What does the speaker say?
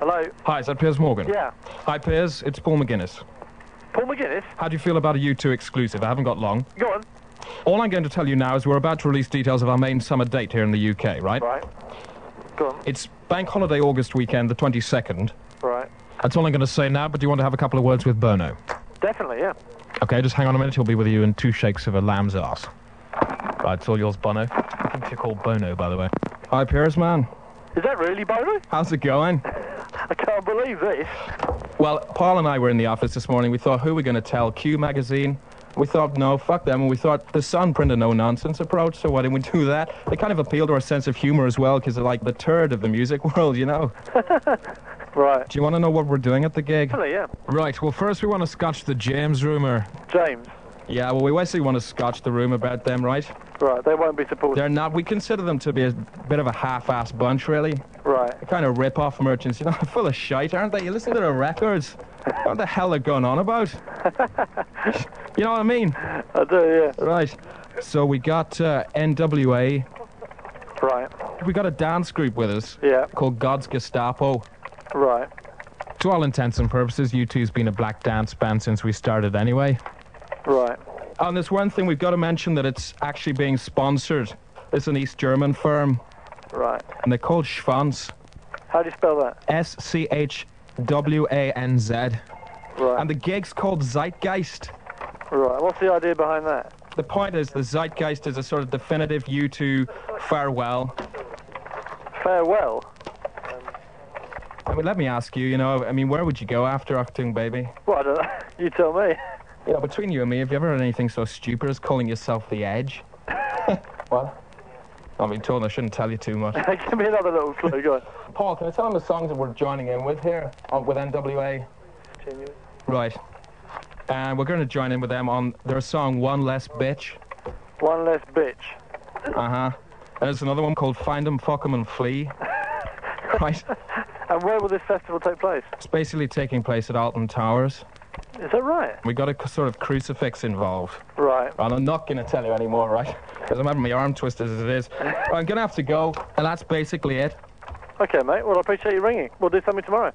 Hello? Hi, is that Piers Morgan? Yeah. Hi, Piers. It's Paul McGuinness. Paul McGuinness? How do you feel about a U2 exclusive? I haven't got long. Go on. All I'm going to tell you now is we're about to release details of our main summer date here in the UK, right? Right. Go on. It's Bank Holiday August weekend, the 22nd. Right. That's all I'm going to say now, but do you want to have a couple of words with Bono? Definitely, yeah. Okay, just hang on a minute. He'll be with you in two shakes of a lamb's ass. Right, it's all yours, Bono. I think you're called Bono, by the way. Hi, Piers, man. Is that really Bono? How's it going? I can't believe this. Well, Paul and I were in the office this morning. We thought, who are we going to tell? Q magazine? We thought, no, fuck them. And we thought, the Sun print a no-nonsense approach, so why didn't we do that? It kind of appealed to our sense of humor as well, because they're like the turd of the music world, you know? Right. Do you want to know what we're doing at the gig? Definitely, yeah. Right, well, first we want to scotch the James rumour. James. Yeah, well, we basically want to scotch the room about them, right? Right. They won't be supported. They're not, we consider them to be a bit of a half-ass bunch, really. Right. They're kind of rip-off merchants, you know, full of shite, aren't they? You listen to their records. What the hell are going on about? you know what I mean? I do, yeah. Right. So we got uh, NWA. Right. We got a dance group with us Yeah. called God's Gestapo. Right. To all intents and purposes, U2's been a black dance band since we started anyway. Right. And there's one thing we've got to mention that it's actually being sponsored. It's an East German firm, Right. and they're called Schwanz. How do you spell that? S C H W A N Z. Right. And the gig's called Zeitgeist. Right. What's the idea behind that? The point is, the Zeitgeist is a sort of definitive U2 farewell. Farewell. I mean, let me ask you, you know, I mean, where would you go after Achtung Baby? Well, I don't know. You tell me. You know, between you and me, have you ever heard anything so stupid as calling yourself the Edge? what? I mean, told I shouldn't tell you too much. Give me another little clue. Go on. Paul, can I tell them the songs that we're joining in with here on, with NWA? Right. And we're going to join in with them on their song One Less Bitch. One less bitch. Uh huh. There's another one called Find 'em, Fuck 'em, and Flee. right. And where will this festival take place? It's basically taking place at Alton Towers. Is that right? We got a sort of crucifix involved. Right. And I'm not going to tell you anymore, right? Because I'm having my arm twisted as it is. I'm going to have to go, and that's basically it. Okay, mate. Well, I appreciate you ringing. We'll do something tomorrow.